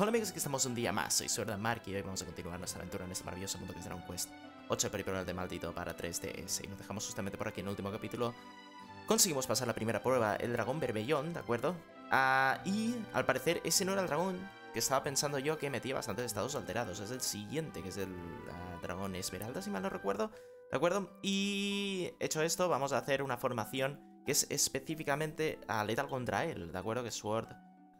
Hola amigos, aquí estamos un día más, soy Suerda Mark y hoy vamos a continuar nuestra aventura en este maravilloso mundo que es Dragon Quest 8 Peripronal de Maldito para 3DS y nos dejamos justamente por aquí en el último capítulo Conseguimos pasar la primera prueba, el dragón Berbellón, ¿de acuerdo? Ah, y al parecer ese no era el dragón que estaba pensando yo que metía bastantes estados alterados, es el siguiente, que es el ah, dragón Esmeralda, si mal no recuerdo ¿De acuerdo? Y hecho esto, vamos a hacer una formación que es específicamente a Lethal contra él, ¿de acuerdo? Que es Sword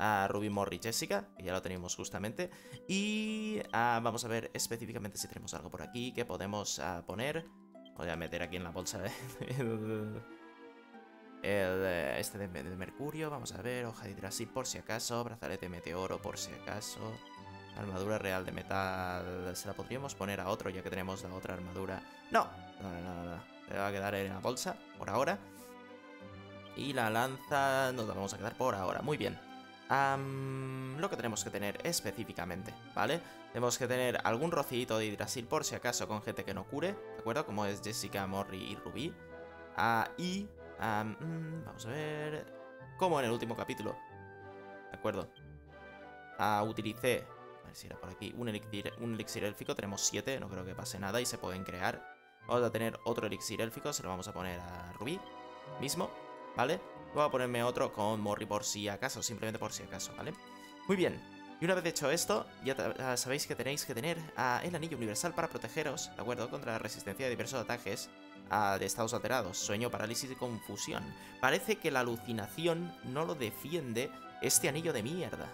a Ruby Morri Jessica, que ya lo tenemos justamente. Y ah, vamos a ver específicamente si tenemos algo por aquí que podemos ah, poner. Voy a meter aquí en la bolsa eh, este de, mercurio. Vamos a ver, hoja de hidrasil por si acaso, brazalete meteoro por si acaso. Armadura real de metal. ¿Se la podríamos poner a otro ya que tenemos la otra armadura? No, no, no, no, no. Se va a quedar en la bolsa por ahora. Y la lanza nos la vamos a quedar por ahora. Muy bien lo que tenemos que tener específicamente, ¿vale? Tenemos que tener algún rocito de hidrasil por si acaso con gente que no cure, ¿de acuerdo? Como es Jessica, Morri y Ruby. Ah, y, mm, vamos a ver, como en el último capítulo, ¿de acuerdo? Ah, utilicé, a ver si era por aquí, un elixir, un élfico, tenemos 7, no creo que pase nada y se pueden crear. Vamos a tener otro elixir élfico, se lo vamos a poner a Ruby mismo, ¿vale? Voy a ponerme otro con Morri por si acaso, simplemente por si acaso, ¿vale? Muy bien. Y una vez hecho esto, ya sabéis que tenéis que tener el anillo universal para protegeros, ¿de acuerdo? Contra la resistencia de diversos ataques de estados alterados, sueño, parálisis y confusión. Parece que la alucinación no lo defiende este anillo de mierda.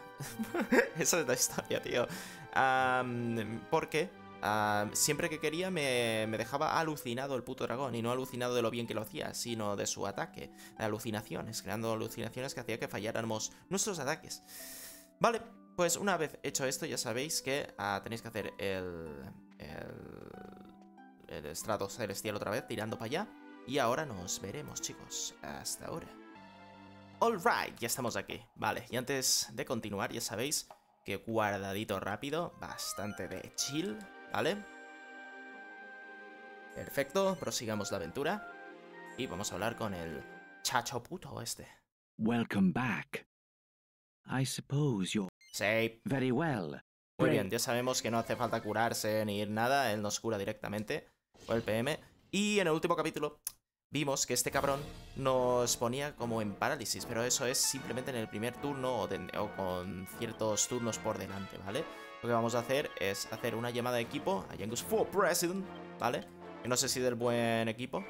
Esa es la historia, tío. ¿Por qué? Siempre que quería me, dejaba alucinado el puto dragón. Y no alucinado de lo bien que lo hacía, sino de su ataque. De alucinaciones, creando alucinaciones que hacía que falláramos nuestros ataques. Vale, pues una vez hecho esto ya sabéis que ah, tenéis que hacer el, el, el estrato celestial otra vez, tirando para allá. Y ahora nos veremos, chicos. Hasta ahora. Alright, ya estamos aquí. Vale, y antes de continuar, ya sabéis que guardadito rápido, bastante de chill, ¿Vale? Perfecto, prosigamos la aventura. Y vamos a hablar con el chacho puto este. Welcome back. I suppose you're... Sí. Very well. Muy bien, ya sabemos que no hace falta curarse ni ir nada, él nos cura directamente por el PM. Y en el último capítulo vimos que este cabrón nos ponía como en parálisis, pero eso es simplemente en el primer turno o, con ciertos turnos por delante, ¿vale? Lo que vamos a hacer es hacer una llamada de equipo a Yangus for President, ¿vale? Que no sé si del buen equipo.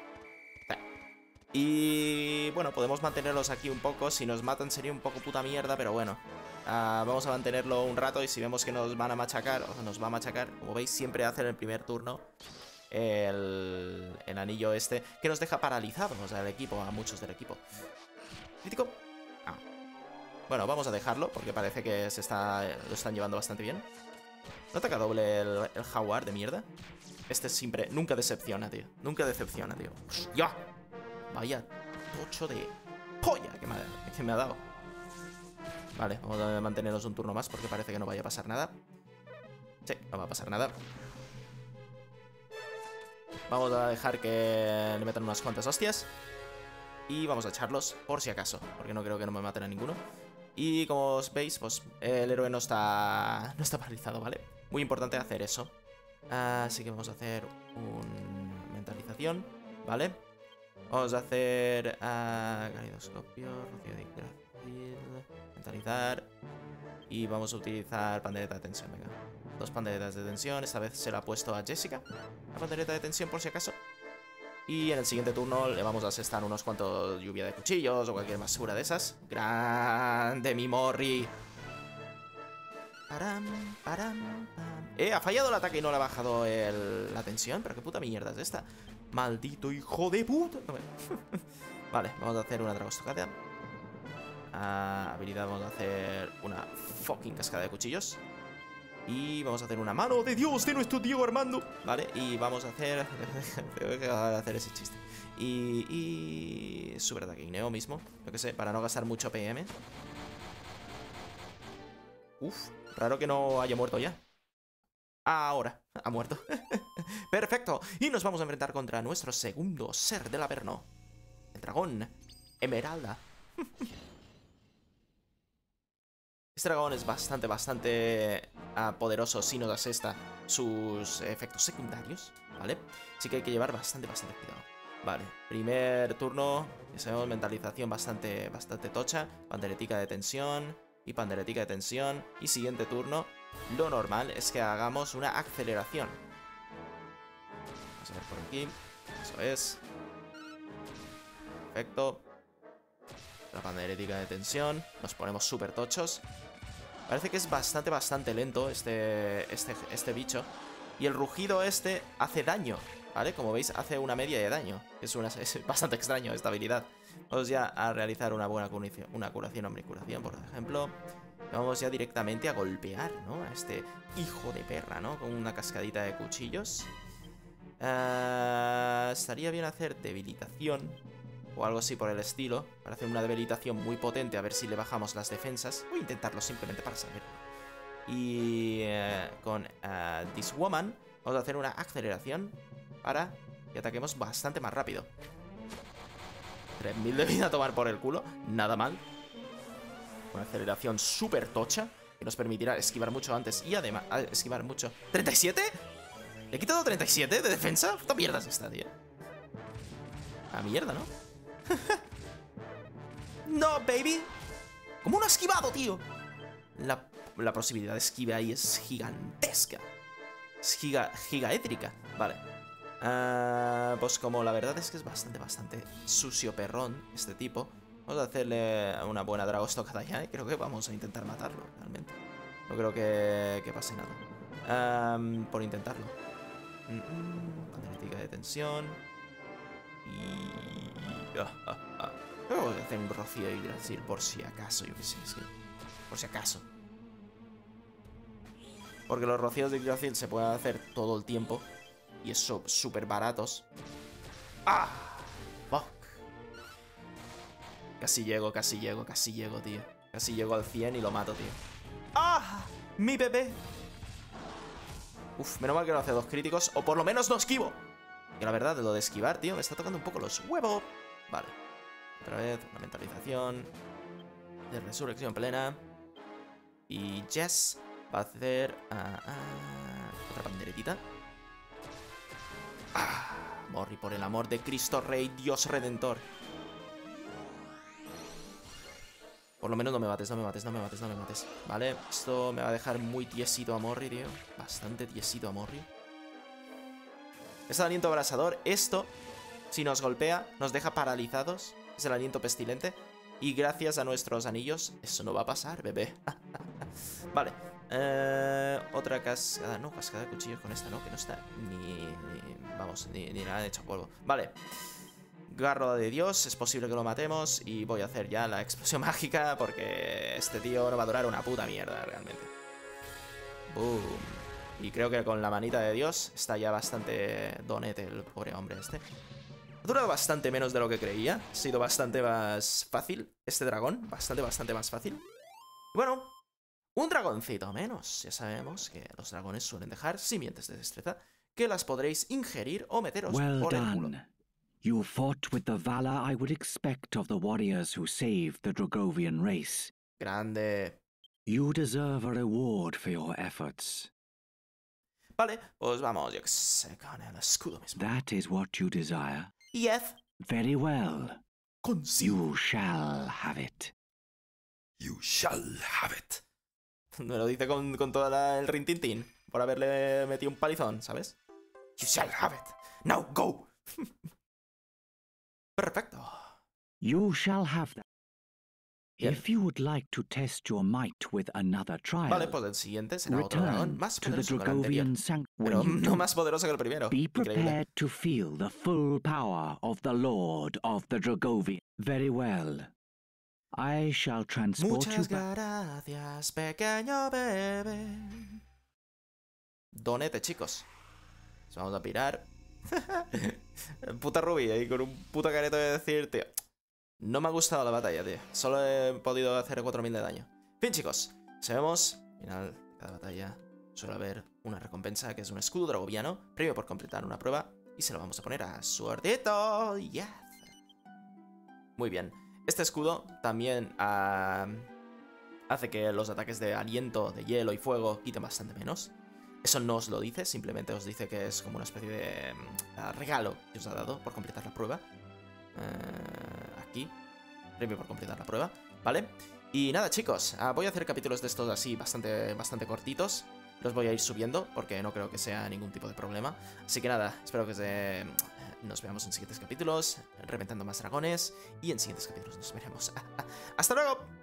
Y bueno, podemos mantenerlos aquí un poco. Si nos matan sería un poco puta mierda, pero bueno. Ah, vamos a mantenerlo un rato y si vemos que nos van a machacar, o nos va a machacar, como veis, siempre hace en el primer turno el, anillo este, que nos deja paralizados, el equipo, a muchos del equipo. Crítico. Ah. Bueno, vamos a dejarlo, porque parece que se está, lo están llevando bastante bien. ¿No ataca doble el, el jaguar de mierda? Este siempre, nunca decepciona, tío. Nunca decepciona, tío. ¡Ya! Vaya tocho de polla que me, ha, me ha dado. Vale, vamos a mantenernos un turno más porque parece que no vaya a pasar nada. Sí, no va a pasar nada. Vamos a dejar que le metan unas cuantas hostias. Y vamos a echarlos por si acaso, porque no creo que no me maten a ninguno. Y como os veis, pues el héroe no está, no está paralizado, ¿vale? Muy importante hacer eso. Así que vamos a hacer un mentalización, ¿vale? Vamos a hacer uh, calidoscopio, rocío de mentalizar. Y vamos a utilizar pandereta de tensión, venga. Dos panderetas de tensión, esta vez se la ha puesto a Jessica. La pandereta de tensión por si acaso. Y en el siguiente turno le vamos a asestar unos cuantos lluvia de cuchillos o cualquier basura de esas. ¡Grande, mi Morri! Param, param, Eh, ha fallado el ataque y no le ha bajado la tensión. Pero qué puta mierda es esta. Maldito hijo de puta. vale, vamos a hacer una dragostocada. Habilidad, vamos a hacer una fucking cascada de cuchillos. Y vamos a hacer una mano de Dios de nuestro Diego Armando. Vale, y vamos a hacer... Tengo que hacer ese chiste. Y... y... Super ataque mismo. Yo que sé, para no gastar mucho PM. Uf, raro que no haya muerto ya. Ahora, ha muerto. Perfecto. Y nos vamos a enfrentar contra nuestro segundo ser del Averno. El dragón. Emeralda. Este dragón es bastante, bastante ah, poderoso si nos asesta sus efectos secundarios, ¿vale? Así que hay que llevar bastante, bastante cuidado. Vale, primer turno, ya sabemos, mentalización bastante, bastante tocha, panderetica de tensión y panderetica de tensión. Y siguiente turno, lo normal es que hagamos una aceleración. Vamos a ver por aquí, eso es. Perfecto. La panderética de tensión. Nos ponemos súper tochos. Parece que es bastante, bastante lento este, este, este bicho. Y el rugido este hace daño, ¿vale? Como veis, hace una media de daño. Es, una, es bastante extraño esta habilidad. Vamos ya a realizar una buena curación, una curación, hombre, curación, por ejemplo. Vamos ya directamente a golpear, ¿no? A este hijo de perra, ¿no? Con una cascadita de cuchillos. Ah, estaría bien hacer debilitación o algo así por el estilo, para hacer una debilitación muy potente, a ver si le bajamos las defensas. Voy a intentarlo simplemente para saberlo. Y eh, con uh, This Woman vamos a hacer una aceleración para que ataquemos bastante más rápido. 3000 de vida a tomar por el culo, nada mal. Una aceleración súper tocha que nos permitirá esquivar mucho antes y además ah, esquivar mucho. ¿37? ¿Le he quitado 37 de defensa? Puta mierda es esta, tío. A mierda, ¿no? no, baby. ¿Cómo no ha esquivado, tío? La, la, posibilidad de esquive ahí es gigantesca. Es giga, gigaétrica. Vale. Uh, pues como la verdad es que es bastante, bastante sucio perrón este tipo. Vamos a hacerle una buena dragostocada ya. Y creo que vamos a intentar matarlo, realmente. No creo que, que pase nada. Por intentarlo. Mm -mm, de tensión. Y Voy a hacer un rocío de Yggdrasil por si acaso, yo qué sé, por si acaso. Porque los rocíos de Yggdrasil se pueden hacer todo el tiempo y son súper baratos. ¡Ah! ¡Fuck! Casi llego, casi llego, casi llego, tío. Casi llego al 100 y lo mato, tío. ¡Ah! ¡Mi bebé! Uf, menos mal que no hace dos críticos, o por lo menos no esquivo. Que la verdad, lo de esquivar, tío, me está tocando un poco los huevos. Vale. Otra vez, una mentalización. De resurrección plena. Y Jess va a hacer... Ah, ah, otra panderetita. Ah, Morri, por el amor de Cristo Rey, Dios Redentor. Por lo menos no me mates, no me mates, no me mates, no me mates. Vale, esto me va a dejar muy tiesito a Morri, tío. Bastante tiesito a Morri. Es el aliento abrasador. Esto si nos golpea, nos deja paralizados. Es el aliento pestilente. Y gracias a nuestros anillos, eso no va a pasar, bebé. vale. Eh, otra cascada. No, cascada de cuchillos con esta, ¿no? Que no está ni... vamos, ni, ni nada hecho polvo. Vale. Garro de Dios, es posible que lo matemos y voy a hacer ya la explosión mágica porque este tío no va a durar una puta mierda realmente. Boom. Y creo que con la manita de Dios está ya bastante donete el pobre hombre este. Ha durado bastante menos de lo que creía. Ha sido bastante más fácil este dragón. Bastante, bastante más fácil. bueno, un dragoncito menos. Ya sabemos que los dragones suelen dejar simientes de destreza que las podréis ingerir o meteros por el culo. You fought with the valor I would expect of the warriors who saved the Dragovian race. Grande. You deserve a reward for your efforts. Vale, pues vamos, yo que sé, con el escudo mismo. That is what you desire. Yes. Very well. Consigo. You shall have it. You shall have it. Me lo dice con, con todo el rintintín. Por haberle metido un palizón, ¿sabes? You shall have it. Now go. Perfecto. You shall have that. If you would like to test your might with another trial, vale, pues el siguiente será otro dragón más poderoso que el anterior, pero no más poderoso que el primero. Be prepared to feel the full power of the Lord of the Dragovian. Very well. I shall transport Muchas you gracias, pequeño bebé. Donete, chicos. Nos vamos a pirar. Puta rubia ahí con un puta careto de decirte. No me ha gustado la batalla, tío. Solo he podido hacer 4000 de daño. Bien, chicos. Sabemos, al final de cada batalla suele haber una recompensa que es un escudo dragoviano, premio por completar una prueba, y se lo vamos a poner a Suerdito. Yes. Muy bien. Este escudo también hace que los ataques de aliento, de hielo y fuego quiten bastante menos. Eso no os lo dice, simplemente os dice que es como una especie de mm, regalo que os ha dado por completar la prueba. Eh, aquí, premio por completar la prueba, ¿vale? Y nada, chicos, ah, voy a hacer capítulos de estos así bastante, bastante cortitos. Los voy a ir subiendo porque no creo que sea ningún tipo de problema. Así que nada, espero que se... nos veamos en siguientes capítulos, reventando más dragones. Y en siguientes capítulos nos veremos. ¡Hasta luego!